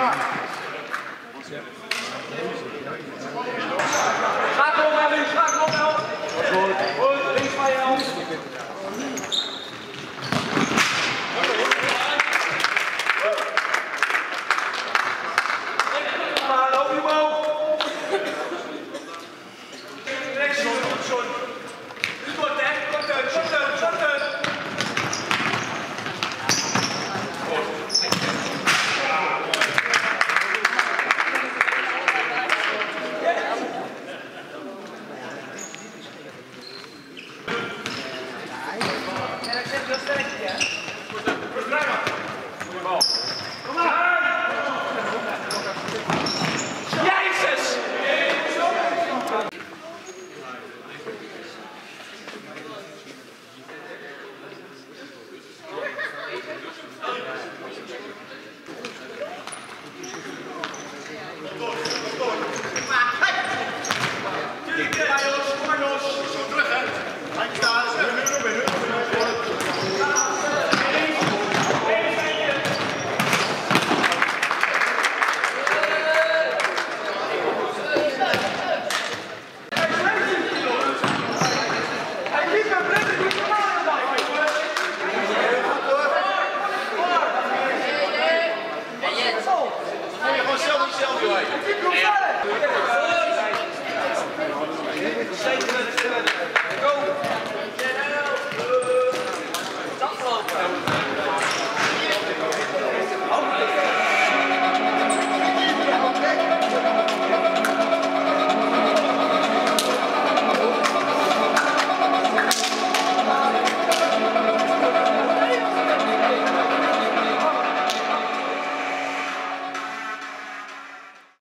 much.